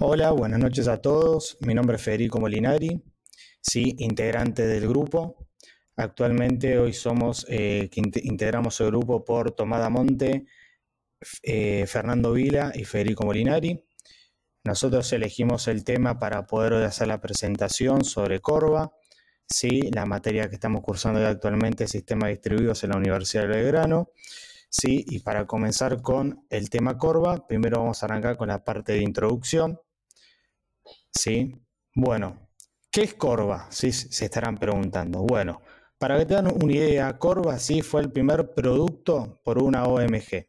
Hola, buenas noches a todos. Mi nombre es Federico Molinari, sí, integrante del grupo. Actualmente hoy somos, eh, que integramos el grupo por Tomada Monte, eh, Fernando Vila y Federico Molinari. Nosotros elegimos el tema para poder hacer la presentación sobre Corva, sí, la materia que estamos cursando actualmente, Sistemas Distribuidos en la Universidad de Belgrano. Sí, y para comenzar con el tema Corva, primero vamos a arrancar con la parte de introducción. Sí, bueno, ¿qué es Corva? Sí, se estarán preguntando. Bueno, para que tengan una idea, Corva sí fue el primer producto por una OMG.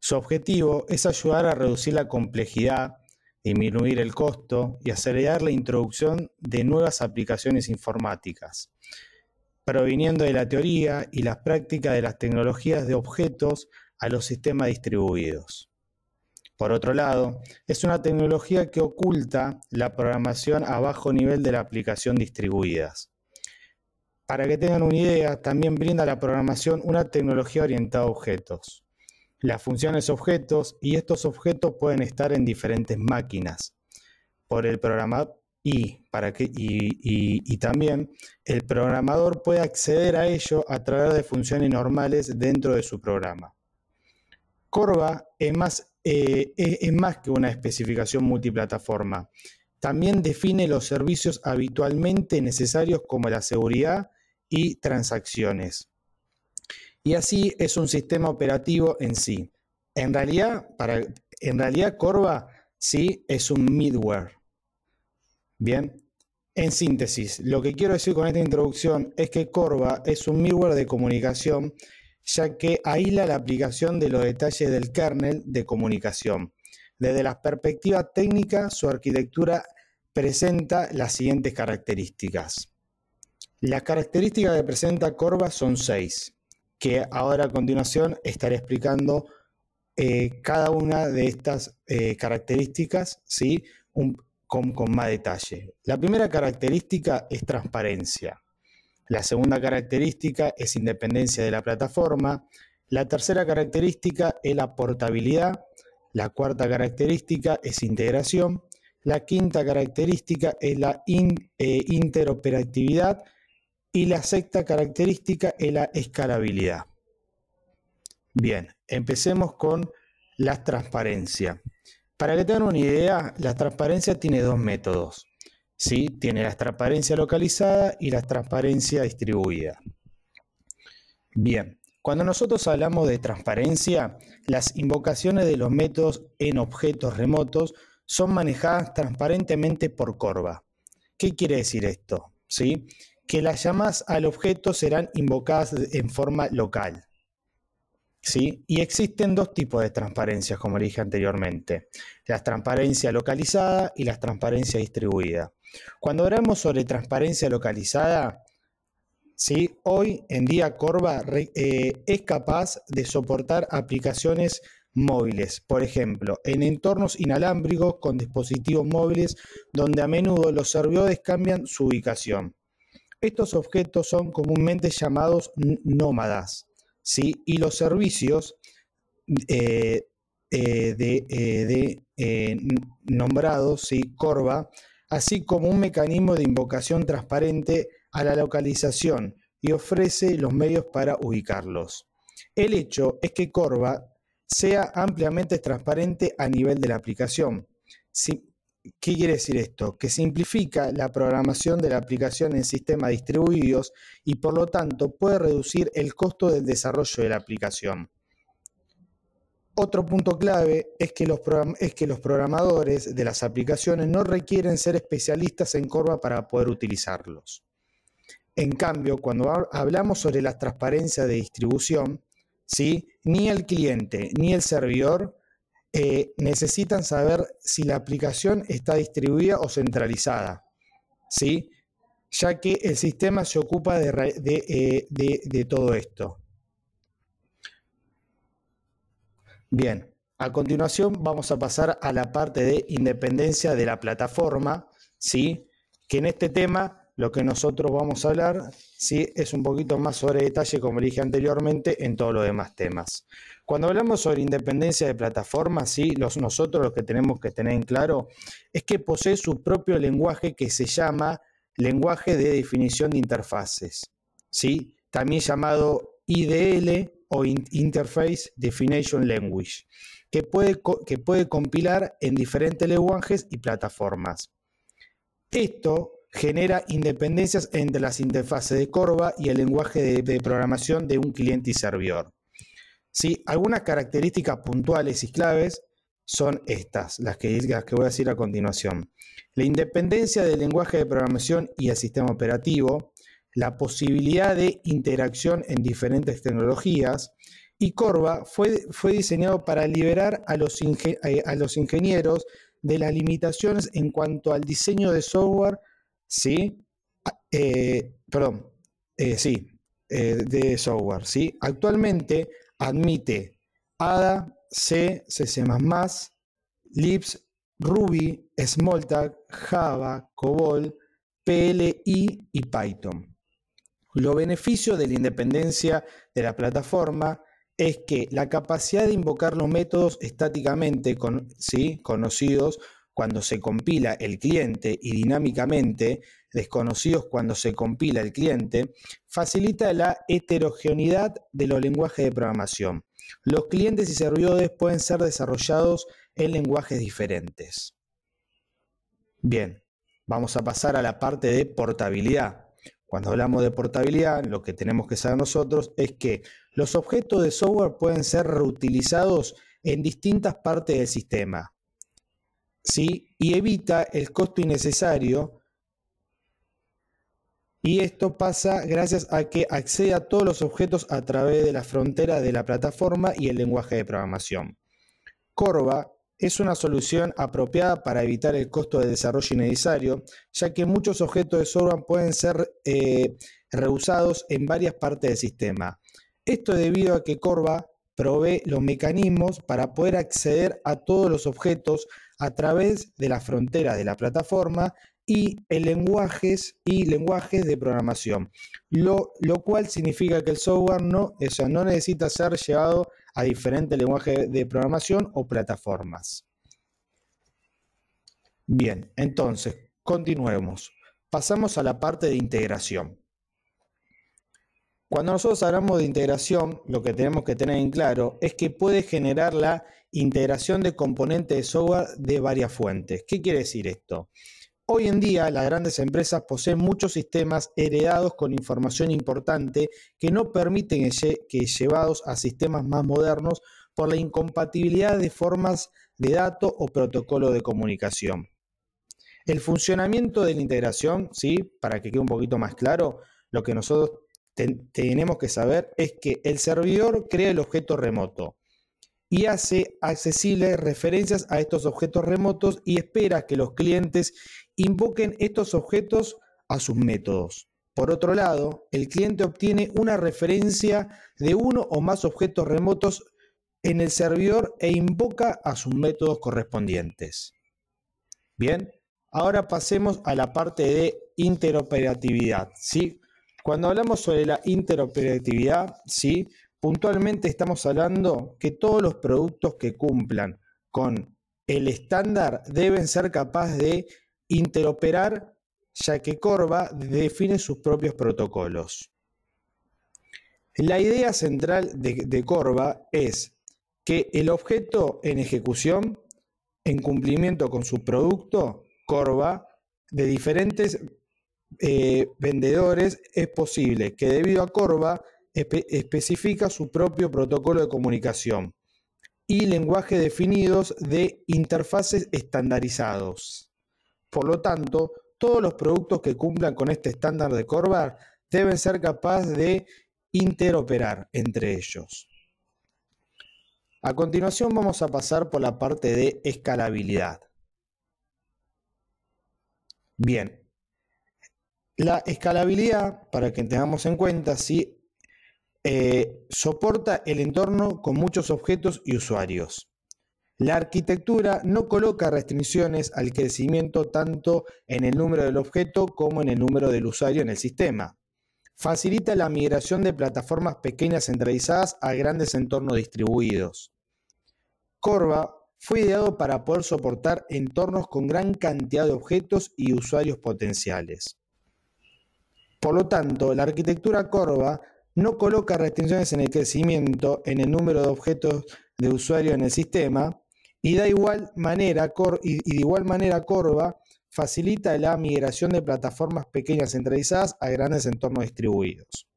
Su objetivo es ayudar a reducir la complejidad, disminuir el costo y acelerar la introducción de nuevas aplicaciones informáticas proviniendo de la teoría y las prácticas de las tecnologías de objetos a los sistemas distribuidos. Por otro lado, es una tecnología que oculta la programación a bajo nivel de la aplicación distribuidas. Para que tengan una idea, también brinda la programación una tecnología orientada a objetos. Las funciones objetos y estos objetos pueden estar en diferentes máquinas. Por el programador y, para que, y, también el programador puede acceder a ello a través de funciones normales dentro de su programa. Corva es más, eh, es más que una especificación multiplataforma. También define los servicios habitualmente necesarios como la seguridad y transacciones. Y así es un sistema operativo en sí. En realidad, para, en realidad Corva sí es un middleware. Bien, en síntesis, lo que quiero decir con esta introducción es que Corva es un middleware de comunicación, ya que aísla la aplicación de los detalles del kernel de comunicación. Desde la perspectiva técnica, su arquitectura presenta las siguientes características. Las características que presenta Corva son seis, que ahora a continuación estaré explicando eh, cada una de estas eh, características, ¿sí? con, más detalle. La primera característica es transparencia. La segunda característica es independencia de la plataforma. La tercera característica es la portabilidad. La cuarta característica es integración. La quinta característica es la eh, interoperatividad. Y la sexta característica es la escalabilidad. Bien, empecemos con la transparencia. Para que tengan una idea, la transparencia tiene dos métodos. ¿Sí? Tiene la transparencia localizada y la transparencia distribuida. Bien, cuando nosotros hablamos de transparencia, las invocaciones de los métodos en objetos remotos son manejadas transparentemente por Corva. ¿Qué quiere decir esto? ¿Sí? Que las llamadas al objeto serán invocadas en forma local. ¿sí? Y existen dos tipos de transparencias, como dije anteriormente, la transparencia localizada y la transparencia distribuida. Cuando hablamos sobre transparencia localizada, ¿sí? hoy en día Corva eh, es capaz de soportar aplicaciones móviles, por ejemplo, en entornos inalámbricos con dispositivos móviles donde a menudo los servidores cambian su ubicación. Estos objetos son comúnmente llamados nómadas ¿sí? y los servicios eh, eh, de, nombrados, ¿sí? Corva, así como un mecanismo de invocación transparente a la localización y ofrece los medios para ubicarlos. El hecho es que Corva sea ampliamente transparente a nivel de la aplicación. ¿Qué quiere decir esto? Que simplifica la programación de la aplicación en sistemas distribuidos y por lo tanto puede reducir el costo del desarrollo de la aplicación. Otro punto clave es que, los es que los programadores de las aplicaciones no requieren ser especialistas en Corva para poder utilizarlos. En cambio, cuando hablamos sobre la transparencia de distribución, ¿sí? ni el cliente ni el servidor eh, necesitan saber si la aplicación está distribuida o centralizada, ¿sí? ya que el sistema se ocupa de, eh, todo esto. Bien, a continuación vamos a pasar a la parte de independencia de la plataforma, ¿sí? que en este tema lo que nosotros vamos a hablar ¿sí? es un poquito más sobre detalle, como dije anteriormente, en todos los demás temas. Cuando hablamos sobre independencia de plataforma, sí, los, nosotros lo que tenemos que tener en claro es que posee su propio lenguaje que se llama lenguaje de definición de interfaces, ¿sí? también llamado IDL o Interface Definition Language, que puede, que puede compilar en diferentes lenguajes y plataformas. Esto genera independencias entre las interfaces de Corva y el lenguaje de programación de un cliente y servidor. Algunas características puntuales y claves son estas, las que, que voy a decir a continuación. La independencia del lenguaje de programación y el sistema operativo, la posibilidad de interacción en diferentes tecnologías, y Corva fue, fue diseñado para liberar a los, eh, a los, ingenieros de las limitaciones en cuanto al diseño de software, ¿sí? Eh, perdón, eh, sí, de software, ¿sí? Actualmente admite ADA, C, C++, Libs, Ruby, Smalltalk, Java, COBOL, PLI y Python. Los beneficios de la independencia de la plataforma es que la capacidad de invocar los métodos estáticamente conocidos cuando se compila el cliente y dinámicamente desconocidos cuando se compila el cliente, facilita la heterogeneidad de los lenguajes de programación. Los clientes y servidores pueden ser desarrollados en lenguajes diferentes. Bien, vamos a pasar a la parte de portabilidad. Cuando hablamos de portabilidad, lo que tenemos que saber nosotros es que los objetos de software pueden ser reutilizados en distintas partes del sistema. ¿sí? y evita el costo innecesario. Y esto pasa gracias a que accede a todos los objetos a través de la frontera de la plataforma y el lenguaje de programación. Corva es una solución apropiada para evitar el costo de desarrollo innecesario, ya que muchos objetos de software pueden ser eh, reusados en varias partes del sistema. Esto es debido a que Corva provee los mecanismos para poder acceder a todos los objetos a través de la frontera de la plataforma y en lenguajes y lenguajes de programación, lo, cual significa que el software no, no necesita ser llevado a diferentes lenguajes de programación o plataformas. Bien, entonces, continuemos. Pasamos a la parte de integración. Cuando nosotros hablamos de integración, lo que tenemos que tener en claro es que puede generar la integración de componentes de software de varias fuentes. ¿Qué quiere decir esto? Hoy en día las grandes empresas poseen muchos sistemas heredados con información importante que no permiten que llevados a sistemas más modernos por la incompatibilidad de formas de datos o protocolo de comunicación. El funcionamiento de la integración, ¿sí? para que quede un poquito más claro, lo que nosotros tenemos que saber es que el servidor crea el objeto remoto y hace accesibles referencias a estos objetos remotos y espera que los clientes invoquen estos objetos a sus métodos. Por otro lado, el cliente obtiene una referencia de uno o más objetos remotos en el servidor e invoca a sus métodos correspondientes. Bien, ahora pasemos a la parte de interoperatividad. ¿sí? Cuando hablamos sobre la interoperatividad, ¿sí? Puntualmente estamos hablando que todos los productos que cumplan con el estándar deben ser capaces de interoperar, ya que Corva define sus propios protocolos. La idea central de, Corva es que el objeto en ejecución, en cumplimiento con su producto, Corva, de diferentes eh, vendedores, es posible que debido a Corva especifica su propio protocolo de comunicación y lenguaje definidos de interfaces estandarizados. Por lo tanto, todos los productos que cumplan con este estándar de Corvar deben ser capaces de interoperar entre ellos. A continuación vamos a pasar por la parte de escalabilidad. Bien, la escalabilidad, para que tengamos en cuenta, si eh, soporta el entorno con muchos objetos y usuarios. La arquitectura no coloca restricciones al crecimiento tanto en el número del objeto como en el número del usuario en el sistema. Facilita la migración de plataformas pequeñas centralizadas a grandes entornos distribuidos. Corva fue ideado para poder soportar entornos con gran cantidad de objetos y usuarios potenciales. Por lo tanto, la arquitectura Corva no coloca restricciones en el crecimiento en el número de objetos de usuario en el sistema y, de igual manera, y de igual manera Corva facilita la migración de plataformas pequeñas centralizadas a grandes entornos distribuidos.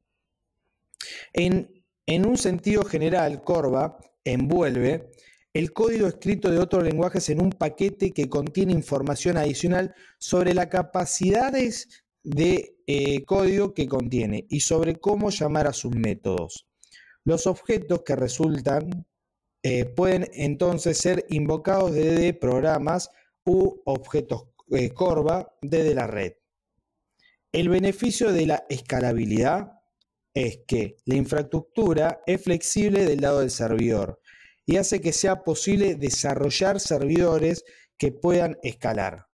En, en un sentido general, Corva envuelve el código escrito de otros lenguajes en un paquete que contiene información adicional sobre las capacidades de eh, código que contiene y sobre cómo llamar a sus métodos. Los objetos que resultan eh, pueden entonces ser invocados desde programas u objetos eh, Corva desde la red. El beneficio de la escalabilidad es que la infraestructura es flexible del lado del servidor y hace que sea posible desarrollar servidores que puedan escalar.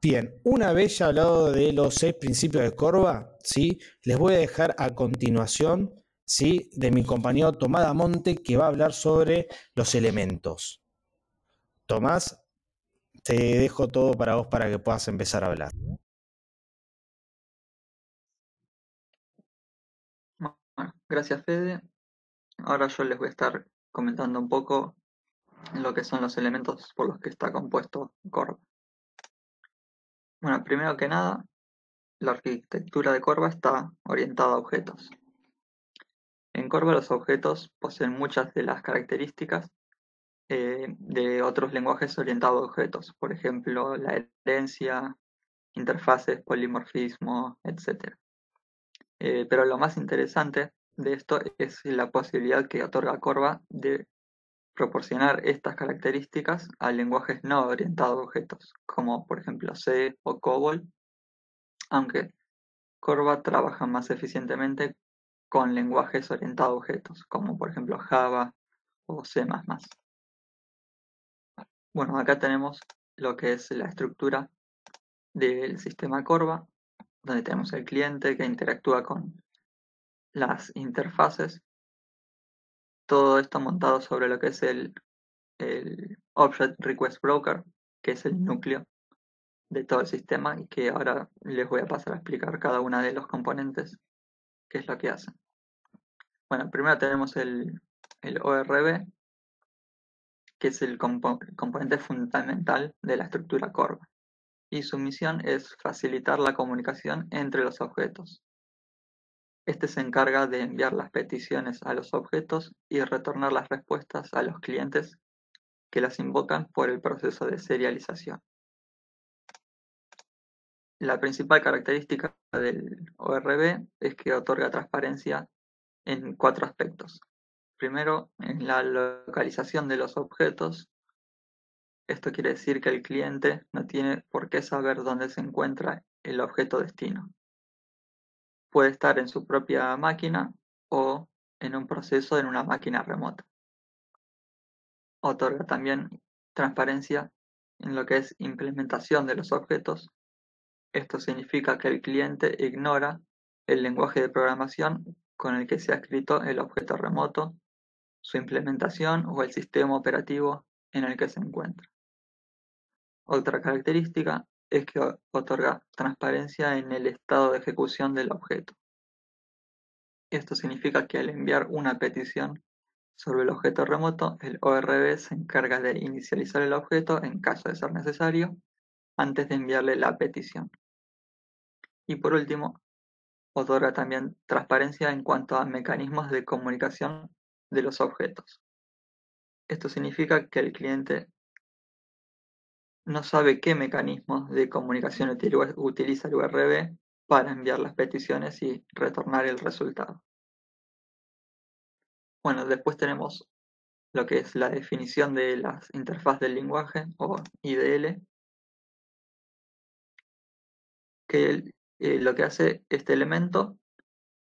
Bien, una vez ya hablado de los seis principios de Corva, ¿sí? les voy a dejar a continuación ¿sí? de mi compañero Tomás Damonte que va a hablar sobre los elementos. Tomás, te dejo todo para vos para que puedas empezar a hablar. Gracias Fede. Ahora yo les voy a estar comentando un poco lo que son los elementos por los que está compuesto Corva. Bueno, primero que nada, la arquitectura de Corva está orientada a objetos. En Corva los objetos poseen muchas de las características eh, de otros lenguajes orientados a objetos, por ejemplo, la herencia, interfaces, polimorfismo, etc. Eh, pero lo más interesante de esto es la posibilidad que otorga Corva de proporcionar estas características a lenguajes no orientados a objetos, como por ejemplo C o COBOL, aunque Corva trabaja más eficientemente con lenguajes orientados a objetos, como por ejemplo Java o C++. Bueno, acá tenemos lo que es la estructura del sistema Corva, donde tenemos el cliente que interactúa con las interfaces. Todo esto montado sobre lo que es el, Object Request Broker, que es el núcleo de todo el sistema y que ahora les voy a pasar a explicar cada una de los componentes, qué es lo que hacen. Bueno, primero tenemos el, ORB, que es el componente fundamental de la estructura Corva, y su misión es facilitar la comunicación entre los objetos. Este se encarga de enviar las peticiones a los objetos y retornar las respuestas a los clientes que las invocan por el proceso de serialización. La principal característica del ORB es que otorga transparencia en cuatro aspectos. Primero, en la localización de los objetos. Esto quiere decir que el cliente no tiene por qué saber dónde se encuentra el objeto destino puede estar en su propia máquina o en un proceso en una máquina remota. Otorga también transparencia en lo que es implementación de los objetos. Esto significa que el cliente ignora el lenguaje de programación con el que se ha escrito el objeto remoto, su implementación o el sistema operativo en el que se encuentra. Otra característica es que otorga transparencia en el estado de ejecución del objeto. Esto significa que al enviar una petición sobre el objeto remoto, el ORB se encarga de inicializar el objeto en caso de ser necesario antes de enviarle la petición. Y por último, otorga también transparencia en cuanto a mecanismos de comunicación de los objetos. Esto significa que el cliente no sabe qué mecanismos de comunicación utiliza el URB para enviar las peticiones y retornar el resultado. Bueno, después tenemos lo que es la definición de las interfaz del lenguaje o IDL, que eh, lo que hace este elemento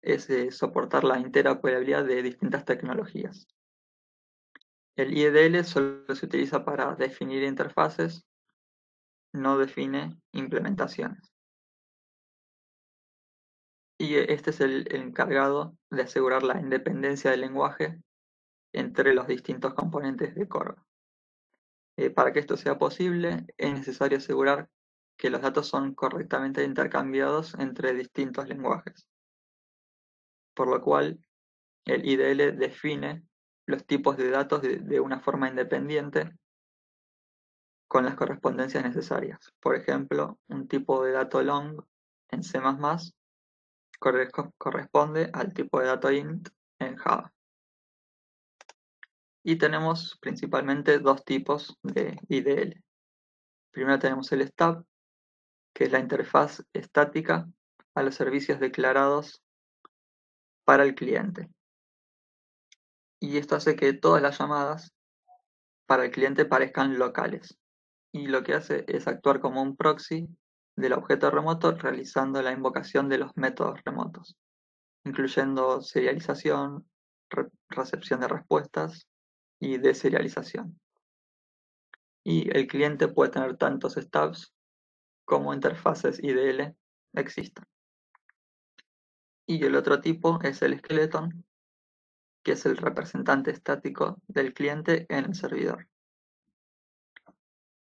es eh, soportar la interoperabilidad de distintas tecnologías. El IDL solo se utiliza para definir interfaces no define implementaciones. y este es el, encargado de asegurar la independencia del lenguaje entre los distintos componentes de Corva. Eh, para que esto sea posible, es necesario asegurar que los datos son correctamente intercambiados entre distintos lenguajes. Por lo cual, el IDL define los tipos de datos de una forma independiente con las correspondencias necesarias. Por ejemplo, un tipo de dato long en C++ corresponde al tipo de dato int en Java. Y tenemos principalmente dos tipos de IDL. Primero tenemos el stub, que es la interfaz estática a los servicios declarados para el cliente. Y esto hace que todas las llamadas para el cliente parezcan locales. Y lo que hace es actuar como un proxy del objeto remoto realizando la invocación de los métodos remotos, incluyendo serialización, recepción de respuestas y deserialización. Y el cliente puede tener tantos stubs como interfaces IDL existan. Y el otro tipo es el skeleton, que es el representante estático del cliente en el servidor.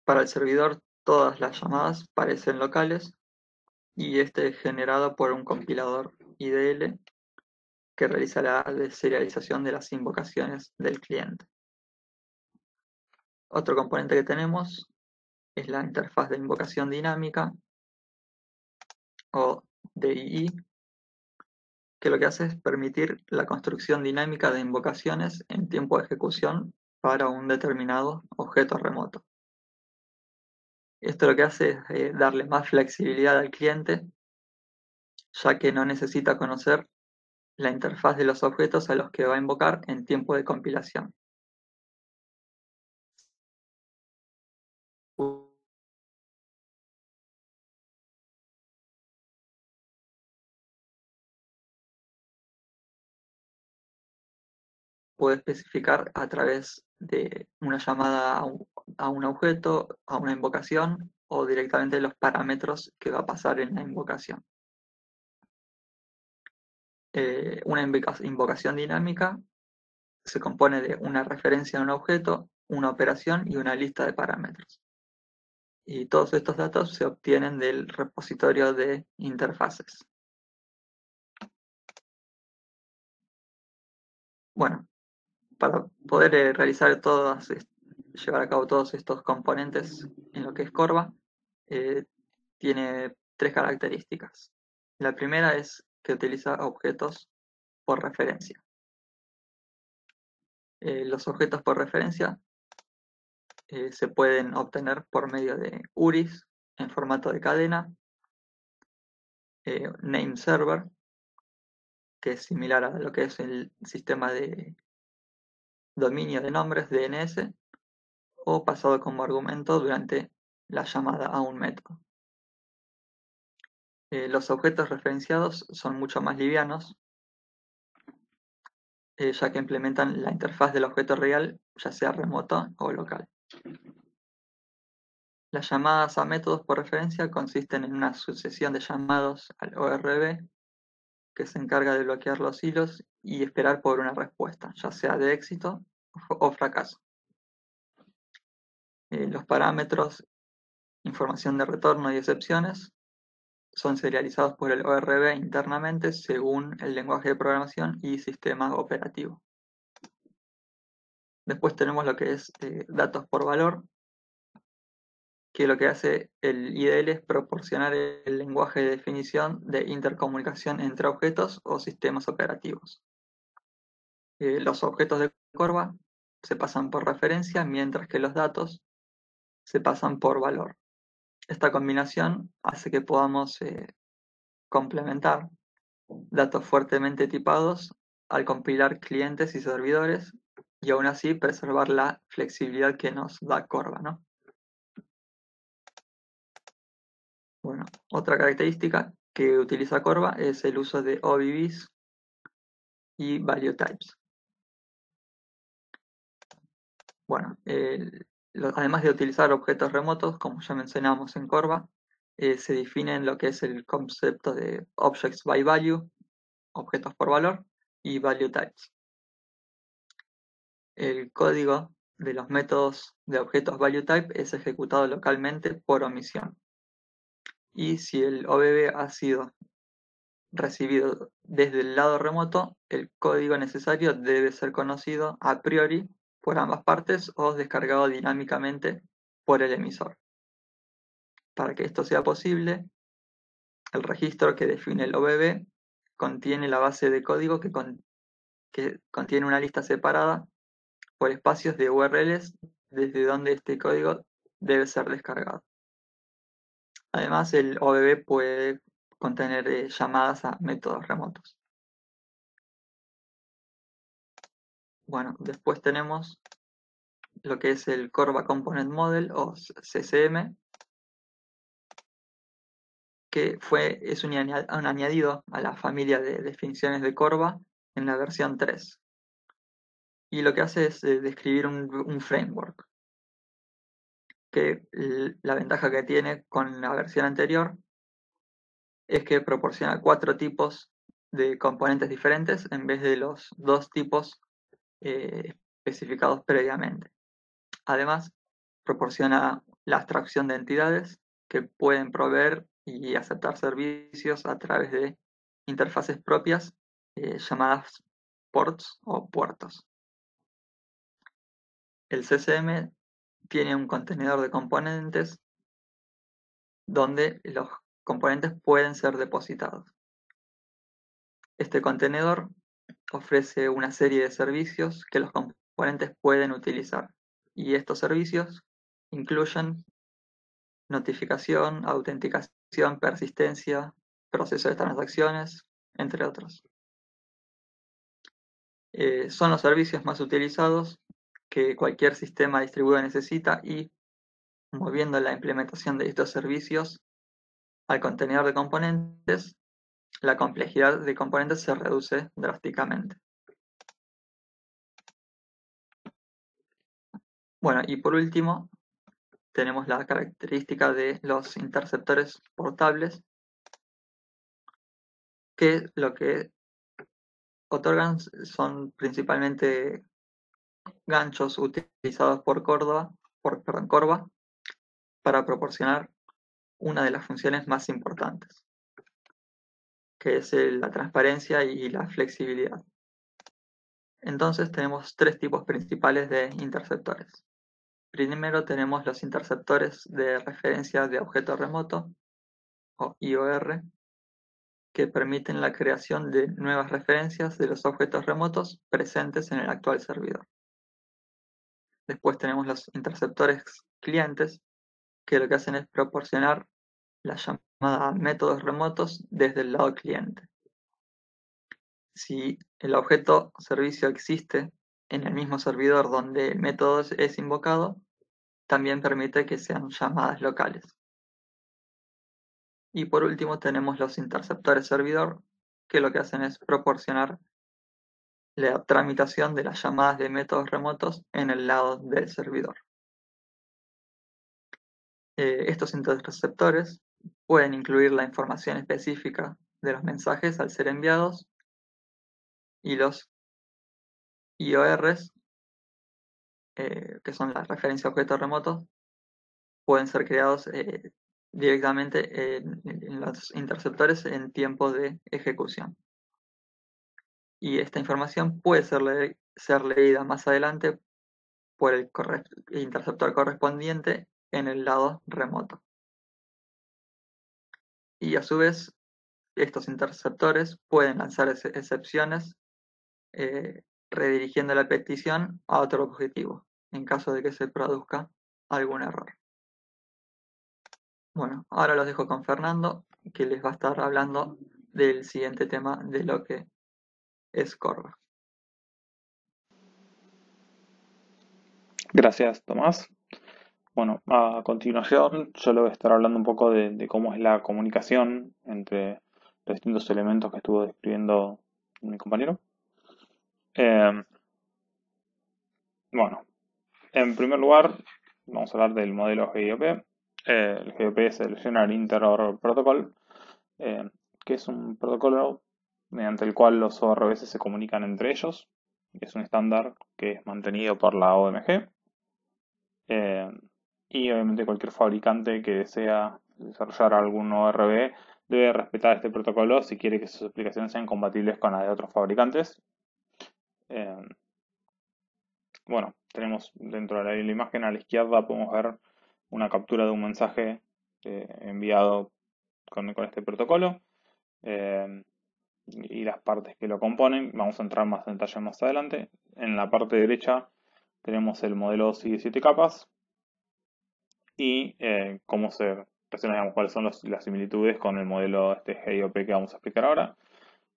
Para el servidor Todas las llamadas parecen locales y este es generado por un compilador IDL que realiza la deserialización de las invocaciones del cliente. Otro componente que tenemos es la interfaz de invocación dinámica o DII, que lo que hace es permitir la construcción dinámica de invocaciones en tiempo de ejecución para un determinado objeto remoto. Esto lo que hace es eh, darle más flexibilidad al cliente, ya que no necesita conocer la interfaz de los objetos a los que va a invocar en tiempo de compilación. Puede especificar a través de una llamada a un, objeto, a una invocación o directamente los parámetros que va a pasar en la invocación. Eh, una invocación dinámica se compone de una referencia a un objeto, una operación y una lista de parámetros. Y todos estos datos se obtienen del repositorio de interfaces. Bueno, para poder eh, realizar todas, llevar a cabo todos estos componentes en lo que es Corva, eh, tiene tres características. La primera es que utiliza objetos por referencia. Eh, los objetos por referencia se pueden obtener por medio de URIs en formato de cadena, name server, que es similar a lo que es el sistema de dominio de nombres DNS o pasado como argumento durante la llamada a un método. Eh, los objetos referenciados son mucho más livianos, eh, ya que implementan la interfaz del objeto real, ya sea remoto o local. Las llamadas a métodos por referencia consisten en una sucesión de llamados al ORB que se encarga de bloquear los hilos y esperar por una respuesta, ya sea de éxito o fracaso. Eh, los parámetros, información de retorno y excepciones son serializados por el ORB internamente según el lenguaje de programación y sistema operativo. Después tenemos lo que es eh, datos por valor, que lo que hace el IDL es proporcionar el lenguaje de definición de intercomunicación entre objetos o sistemas operativos. Eh, los objetos de Corva se pasan por referencia, mientras que los datos se pasan por valor. Esta combinación hace que podamos eh, complementar datos fuertemente tipados al compilar clientes y servidores y aún así preservar la flexibilidad que nos da Corva. ¿no? Bueno, otra característica que utiliza Corva es el uso de OBBs y Value Types. Bueno, además de utilizar objetos remotos, como ya mencionamos en Corva, eh, se define lo que es el concepto de Objects by Value, objetos por valor, y Value Types. El código de los métodos de objetos Value Type es ejecutado localmente por omisión. Y si el OBB ha sido recibido desde el lado remoto, el código necesario debe ser conocido a priori por ambas partes o descargado dinámicamente por el emisor. Para que esto sea posible, el registro que define el OBB contiene la base de código que, que contiene una lista separada por espacios de URLs desde donde este código debe ser descargado. Además, el OBB puede contener eh, llamadas a métodos remotos. Bueno, después tenemos lo que es el Corva Component Model o CCM, que fue, es un, añadido a la familia de definiciones de Corva en la versión 3. Y lo que hace es eh, describir un framework, que la ventaja que tiene con la versión anterior es que proporciona cuatro tipos de componentes diferentes en vez de los dos tipos eh, especificados previamente. Además, proporciona la abstracción de entidades que pueden proveer y aceptar servicios a través de interfaces propias eh, llamadas ports o puertos. El CCM tiene un contenedor de componentes donde los componentes pueden ser depositados. Este contenedor ofrece una serie de servicios que los componentes pueden utilizar y estos servicios incluyen notificación, autenticación, persistencia, proceso de transacciones, entre otros. Eh, son los servicios más utilizados que cualquier sistema distribuido necesita y moviendo la implementación de estos servicios al contenedor de componentes, la complejidad de componentes se reduce drásticamente. Bueno, y por último, tenemos la característica de los interceptores portables, que lo que otorgan son principalmente ganchos utilizados por Corva, para proporcionar una de las funciones más importantes, que es la transparencia y la flexibilidad. Entonces tenemos tres tipos principales de interceptores. Primero tenemos los interceptores de referencia de objeto remoto, o IOR, que permiten la creación de nuevas referencias de los objetos remotos presentes en el actual servidor. Después tenemos los interceptores clientes, que lo que hacen es proporcionar la llamada métodos remotos desde el lado cliente. Si el objeto servicio existe en el mismo servidor donde el método es invocado, también permite que sean llamadas locales. Y por último tenemos los interceptores servidor, que lo que hacen es proporcionar la tramitación de las llamadas de métodos remotos en el lado del servidor. Eh, estos interceptores pueden incluir la información específica de los mensajes al ser enviados y los IORs, eh, que son las referencias a objetos remotos, pueden ser creados eh, directamente en, los interceptores en tiempo de ejecución. Y esta información puede ser, leída más adelante por el interceptor correspondiente en el lado remoto y a su vez estos interceptores pueden lanzar excepciones eh, redirigiendo la petición a otro objetivo en caso de que se produzca algún error. Bueno, ahora los dejo con Fernando que les va a estar hablando del siguiente tema de lo que es Corva. Gracias, Tomás. Bueno, a continuación yo le voy a estar hablando un poco de, cómo es la comunicación entre los distintos elementos que estuvo describiendo mi compañero. Em, bueno, en primer lugar vamos a hablar del modelo GIOP. el GOP es el General Interop Protocol, que es un protocolo mediante el cual los ORBS se comunican entre ellos. Es un estándar que es mantenido por la OMG. y obviamente cualquier fabricante que desea desarrollar algún ORB debe respetar este protocolo si quiere que sus aplicaciones sean compatibles con las de otros fabricantes. Eh, bueno, tenemos dentro de la, imagen a la izquierda podemos ver una captura de un mensaje eh, enviado con, este protocolo eh, y las partes que lo componen. Vamos a entrar más en detalle más adelante. En la parte derecha tenemos el modelo sigue 7 capas y cómo se digamos, cuáles son las similitudes con el modelo este GIOP que vamos a explicar ahora.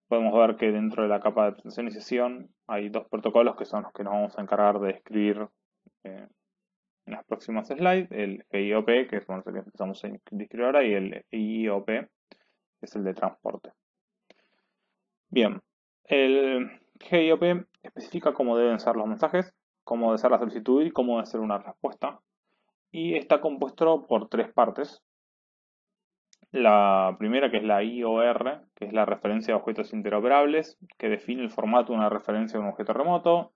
Podemos ver que dentro de la capa de presentación y sesión hay dos protocolos que son los que nos vamos a encargar de escribir eh, en las próximas slides. El GIOP, que es el que empezamos a describir ahora, y el IOP, que es el de transporte. Bien, el GIOP especifica cómo deben ser los mensajes, cómo debe ser la solicitud y cómo debe ser una respuesta. Y está compuesto por tres partes. La primera, que es la IOR, que es la referencia de objetos interoperables, que define el formato de una referencia de un objeto remoto.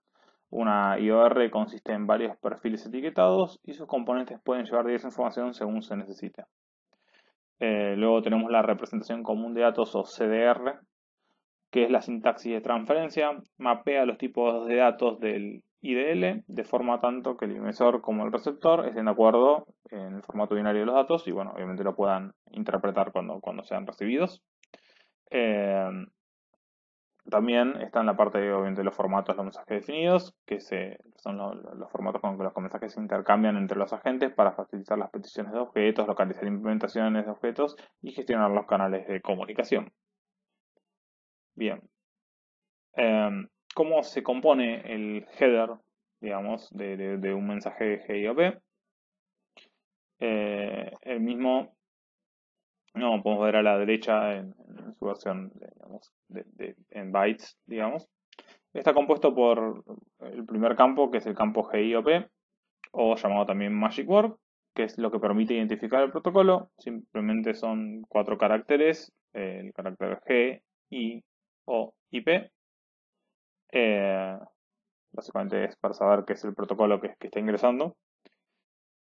Una IOR consiste en varios perfiles etiquetados y sus componentes pueden llevar diversa información según se necesite. Eh, luego tenemos la representación común de datos o CDR, que es la sintaxis de transferencia, mapea los tipos de datos del IDL de forma tanto que el emisor como el receptor estén de acuerdo en el formato binario de los datos y bueno, obviamente lo puedan interpretar cuando, cuando sean recibidos. Eh, también está en la parte obviamente de los formatos los mensajes definidos, que se, son los, formatos con que los mensajes se intercambian entre los agentes para facilitar las peticiones de objetos, localizar implementaciones de objetos y gestionar los canales de comunicación. Bien. Eh, cómo se compone el header, digamos, de, un mensaje GIOP. Eh, el mismo, no, podemos ver a la derecha en, su versión, digamos, en bytes, digamos. Está compuesto por el primer campo, que es el campo GIOP, o llamado también Magic Word, que es lo que permite identificar el protocolo. Simplemente son cuatro caracteres, el carácter G, I, O, y P. Eh, básicamente es para saber qué es el protocolo que, está ingresando.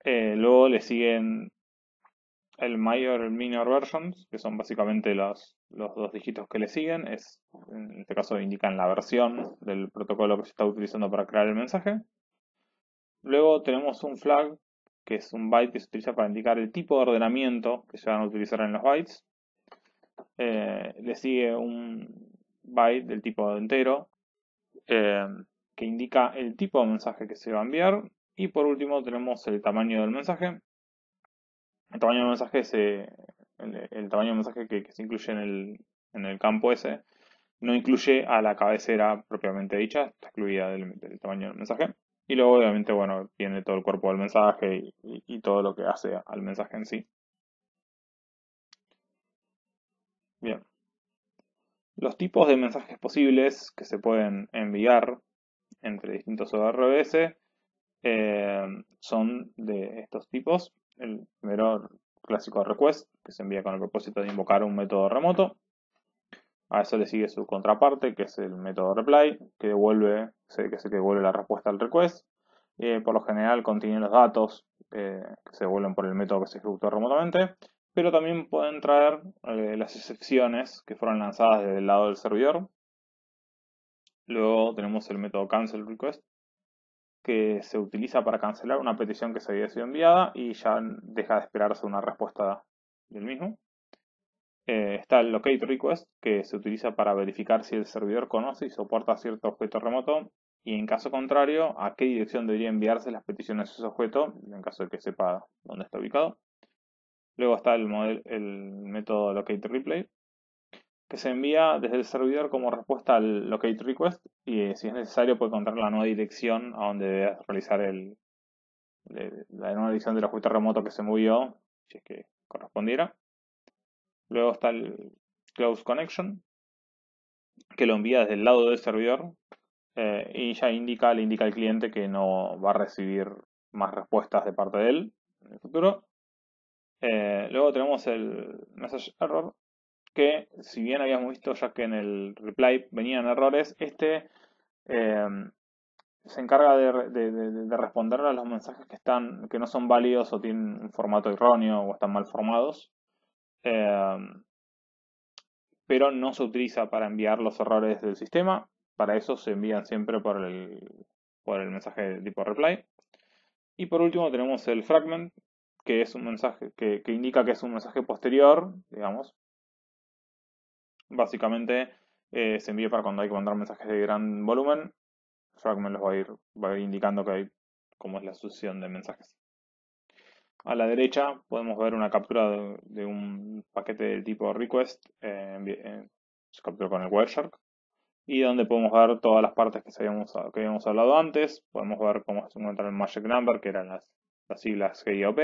Eh, luego le siguen el mayor y el minor versions, que son básicamente los, los dos dígitos que le siguen. Es, en este caso indican la versión del protocolo que se está utilizando para crear el mensaje. Luego tenemos un flag, que es un byte que se utiliza para indicar el tipo de ordenamiento que se van a utilizar en los bytes. Eh, le sigue un byte del tipo entero, eh, que indica el tipo de mensaje que se va a enviar. Y por último tenemos el tamaño del mensaje. El tamaño del mensaje, el, tamaño del mensaje que, se incluye en el, campo ese no incluye a la cabecera propiamente dicha, está excluida del, tamaño del mensaje. Y luego obviamente, bueno, tiene todo el cuerpo del mensaje y todo lo que hace al mensaje en sí. Bien. Los tipos de mensajes posibles que se pueden enviar entre distintos ORBS eh, son de estos tipos. El primero clásico request, que se envía con el propósito de invocar un método remoto. A eso le sigue su contraparte, que es el método reply, que devuelve, que que devuelve la respuesta al request. Eh, por lo general contiene los datos eh, que se devuelven por el método que se ejecutó remotamente pero también pueden traer eh, las excepciones que fueron lanzadas desde el lado del servidor. Luego tenemos el método cancel request, que se utiliza para cancelar una petición que se había sido enviada y ya deja de esperarse una respuesta del mismo. Eh, está el locate request, que se utiliza para verificar si el servidor conoce y soporta cierto objeto remoto y en caso contrario, a qué dirección debería enviarse las peticiones de ese objeto, en caso de que sepa dónde está ubicado. Luego está el, método locate que se envía desde el servidor como respuesta al locate request y eh, si es necesario puede encontrar la nueva dirección a donde debe realizar el, la nueva dirección del objeto remoto que se movió, si es que correspondiera. Luego está el close connection, que lo envía desde el lado del servidor eh, y ya indica, le indica al cliente que no va a recibir más respuestas de parte de él en el futuro. Luego tenemos el message error, que si bien habíamos visto ya que en el reply venían errores, este em, se encarga de, responder a los mensajes que están que no son válidos o tienen un formato erróneo o están mal formados. Em, pero no se utiliza para enviar los errores del sistema. Para eso se envían siempre por el, por el mensaje de tipo reply. Y por último tenemos el fragment, que es un mensaje que, indica que es un mensaje posterior, digamos. Básicamente eh, se envía para cuando hay que mandar mensajes de gran volumen. Fragment les va a ir, va a ir indicando que hay cómo es la sucesión de mensajes. A la derecha podemos ver una captura de, un paquete del tipo request, eh, eh, se captura con el Wireshark, y donde podemos ver todas las partes que, habíamos, que habíamos hablado antes. Podemos ver cómo se encuentra el magic number, que eran las, siglas GIOP,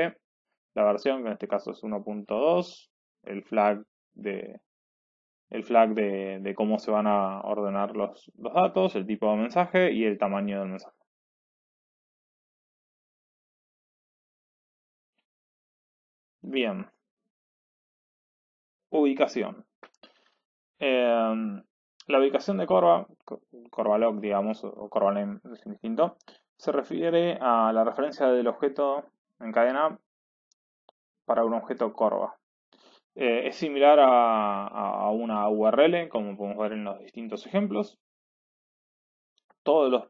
la versión, que en este caso es 1.2, el flag de el flag de, cómo se van a ordenar los, los datos, el tipo de mensaje y el tamaño del mensaje. Bien. Ubicación. Em, la ubicación de Corva, Corvalog, digamos, o Corvalem es distinto, se refiere a la referencia del objeto en cadena para un objeto Corva. Eh, es similar a, una URL, como podemos ver en los distintos ejemplos. Todos los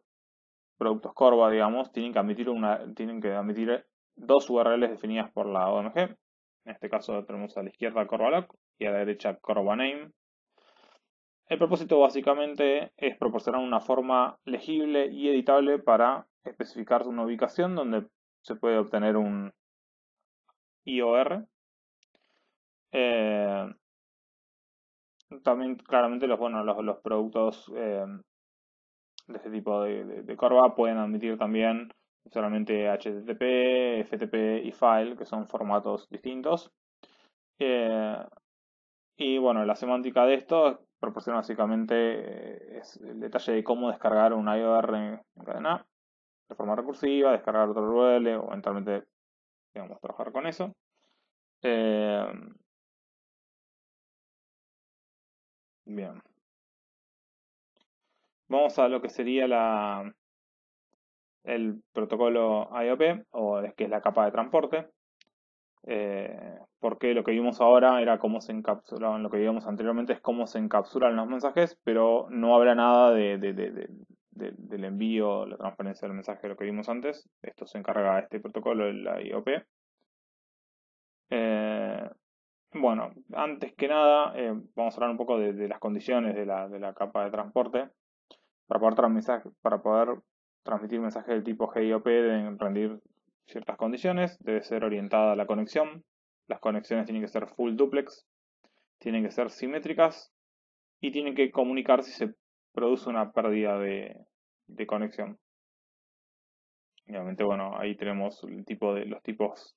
productos Corva, digamos, tienen que admitir, una, tienen que admitir dos URLs definidas por la OMG. En este caso tenemos a la izquierda Corvalog y a la derecha Corvaname. El propósito básicamente es proporcionar una forma legible y editable para especificar una ubicación donde se puede obtener un IOR. Eh, también claramente los, bueno, los, productos eh, de este tipo de, Corva pueden admitir también solamente HTTP, FTP y file, que son formatos distintos. Eh, y bueno, la semántica de esto proporciona básicamente el detalle de cómo descargar un IOR en, cadena de forma recursiva, descargar otro URL o eventualmente digamos, trabajar con eso. Eh, bien. Vamos a lo que sería la, el protocolo IOP, o es que es la capa de transporte. Eh, porque lo que vimos ahora era cómo se encapsulaban, lo que vimos anteriormente es cómo se encapsulan los mensajes, pero no habla nada de, del envío, la transferencia del mensaje, lo que vimos antes. Esto se encarga de este protocolo, el IOP. Eh, bueno, antes que nada, eh, vamos a hablar un poco de, las condiciones de la, de la, capa de transporte. Para poder, para transmitir mensajes del tipo GIOP deben rendir ciertas condiciones, debe ser orientada a la conexión, las conexiones tienen que ser full duplex, tienen que ser simétricas y tienen que comunicar si se produce una pérdida de, conexión. obviamente, bueno, ahí tenemos el tipo de, los tipos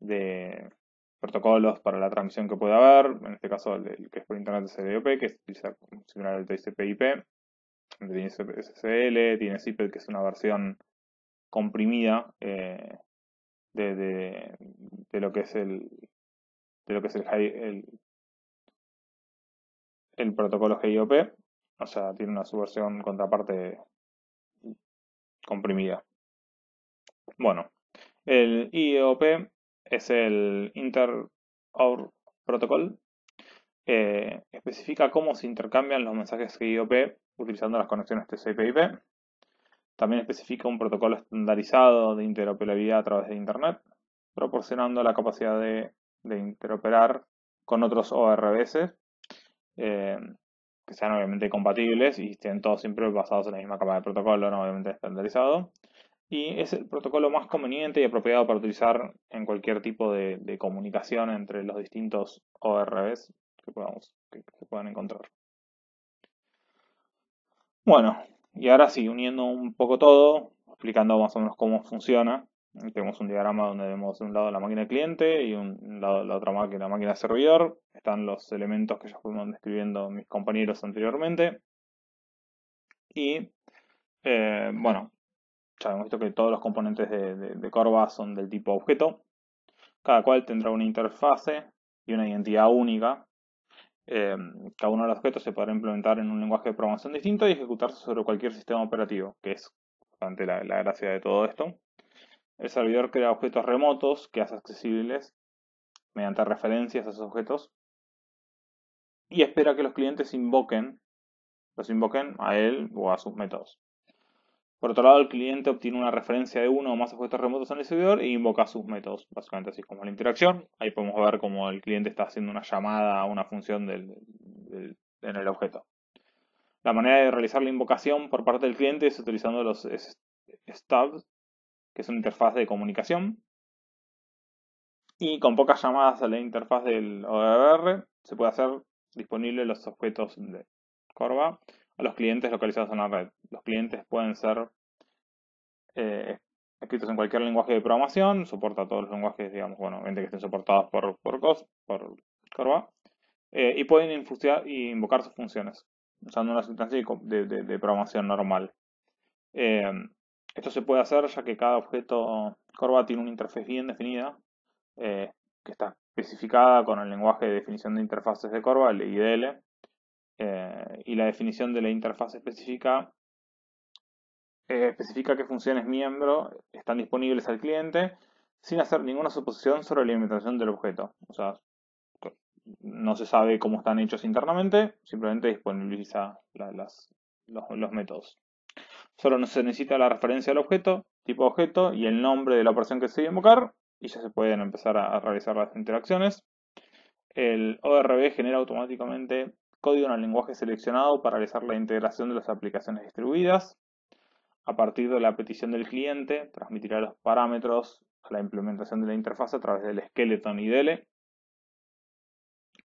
de protocolos para la transmisión que puede haber. En este caso, el, que es por internet CDOP, que es similar al TCP/IP. Tiene SSL, tiene CIPED, que es una versión comprimida eh, de, lo que es el de lo que es el, el, protocolo GIOP, o sea, tiene una subversión contraparte comprimida. Bueno, el IOP es el Inter Our Protocol. Eh, especifica cómo se intercambian los mensajes GIOP utilizando las conexiones TCP/IP. También especifica un protocolo estandarizado de interoperabilidad a través de Internet, proporcionando la capacidad de, interoperar con otros ORBS eh, que sean obviamente compatibles y estén todos siempre basados en la misma capa de protocolo, ¿no? obviamente estandarizado. Y es el protocolo más conveniente y apropiado para utilizar en cualquier tipo de, comunicación entre los distintos ORBs que, podamos, que puedan encontrar. Bueno, y ahora sí, uniendo un poco todo, explicando más o menos cómo funciona. Tenemos un diagrama donde vemos de un lado la máquina cliente y un lado la otra máquina, la máquina servidor. Están los elementos que ya fuimos describiendo mis compañeros anteriormente. Y eh, bueno, ya hemos visto que todos los componentes de, de, Corva son del tipo objeto. cada cual tendrá una interfase y una identidad única. Eh, cada uno de los objetos se podrá implementar en un lenguaje de programación distinto y ejecutarse sobre cualquier sistema operativo, que es bastante la, la gracia de todo esto. El servidor crea objetos remotos que hace accesibles mediante referencias a esos objetos y espera que los clientes invoquen, los invoquen a él o a sus métodos. Por otro lado, el cliente obtiene una referencia de uno o más objetos remotos en el servidor e invoca sus métodos, básicamente así como la interacción. Ahí podemos ver cómo el cliente está haciendo una llamada a una función del, en el objeto. La manera de realizar la invocación por parte del cliente es utilizando los stubs, que es una interfaz de comunicación. Y con pocas llamadas a la interfaz del ORR se puede hacer disponible los objetos de Corva a los clientes localizados en la red. Los clientes pueden ser eh, escritos en cualquier lenguaje de programación, soporta todos los lenguajes, digamos, bueno, que estén soportados por, por, COS, por Corva, eh, y pueden invocar sus funciones usando una sustancia de, programación normal. Eh, esto se puede hacer ya que cada objeto Corva tiene una interfaz bien definida, que está especificada con el lenguaje de definición de interfaces de Corva, IDL, eh, y la definición de la interfaz específica eh, especifica qué funciones miembro están disponibles al cliente sin hacer ninguna suposición sobre la implementación del objeto. O sea, no se sabe cómo están hechos internamente, simplemente disponibiliza los, los, métodos. Solo se necesita la referencia al objeto, tipo objeto y el nombre de la operación que se debe invocar y ya se pueden empezar a realizar las interacciones. El ORB genera automáticamente código en el lenguaje seleccionado para realizar la integración de las aplicaciones distribuidas. A partir de la petición del cliente, transmitirá los parámetros a la implementación de la interfaz a través del skeleton IDL.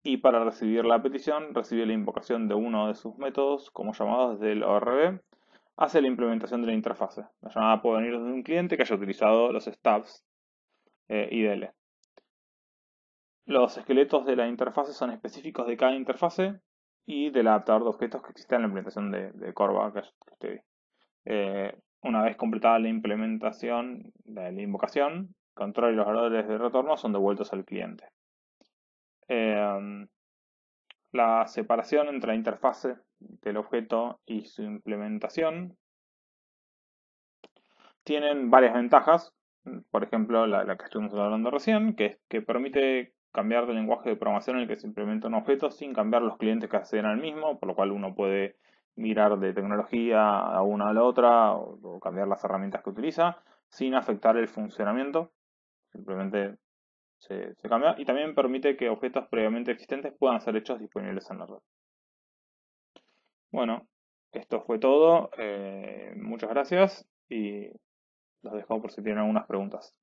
Y para recibir la petición, recibe la invocación de uno de sus métodos como llamados desde el ORB hacia la implementación de la interfase. La llamada puede venir desde un cliente que haya utilizado los stubs eh, IDL. Los esqueletos de la interfase son específicos de cada interfase y del adaptador de objetos que existe en la implementación de, de Corva que eh, una vez completada la implementación de la invocación, control y los valores de retorno son devueltos al cliente. Eh, la separación entre la interfase del objeto y su implementación tienen varias ventajas. Por ejemplo, la, la que estuvimos hablando recién, que permite cambiar de lenguaje de programación en el que se implementa un objeto sin cambiar los clientes que acceden al mismo, por lo cual uno puede mirar de tecnología a una a la otra o, cambiar las herramientas que utiliza sin afectar el funcionamiento. Simplemente se, cambia y también permite que objetos previamente existentes puedan ser hechos disponibles en la red. Bueno, esto fue todo. Eh, muchas gracias y los dejo por si tienen algunas preguntas.